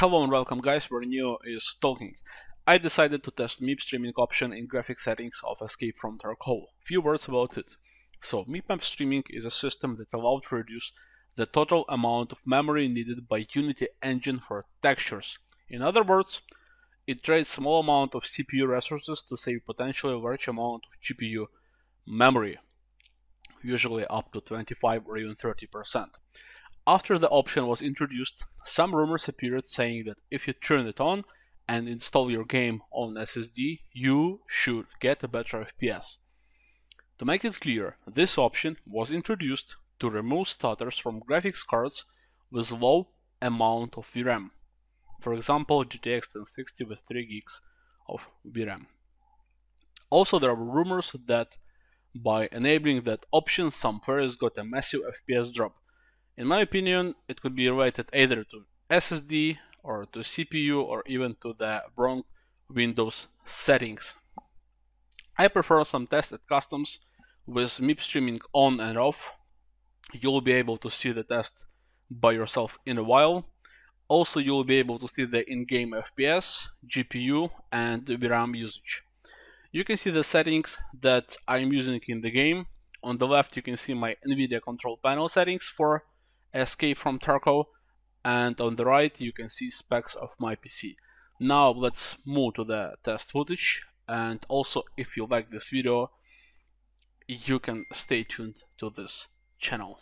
Hello and welcome guys, where new uh, is talking. I decided to test MIP streaming option in graphic settings of Escape from Tarkov. Few words about it. So, MIPMAP streaming is a system that allows to reduce the total amount of memory needed by Unity engine for textures. In other words, it trades small amount of CPU resources to save potentially large amount of GPU memory, usually up to 25 or even 30%. After the option was introduced, some rumors appeared saying that if you turn it on and install your game on SSD, you should get a better FPS. To make it clear, this option was introduced to remove stutters from graphics cards with low amount of VRAM. For example, GTX 1060 with 3 gigs of VRAM. Also, there were rumors that by enabling that option, some players got a massive FPS drop. In my opinion, it could be related either to SSD or to CPU or even to the wrong Windows settings. I prefer some tested customs with MIP streaming on and off. You'll be able to see the test by yourself in a while. Also, you'll be able to see the in-game FPS, GPU, and VRAM usage. You can see the settings that I'm using in the game. On the left, you can see my NVIDIA control panel settings for Escape from Tarkov, and on the right, you can see specs of my PC. Now, let's move to the test footage, and also, if you like this video, you can stay tuned to this channel.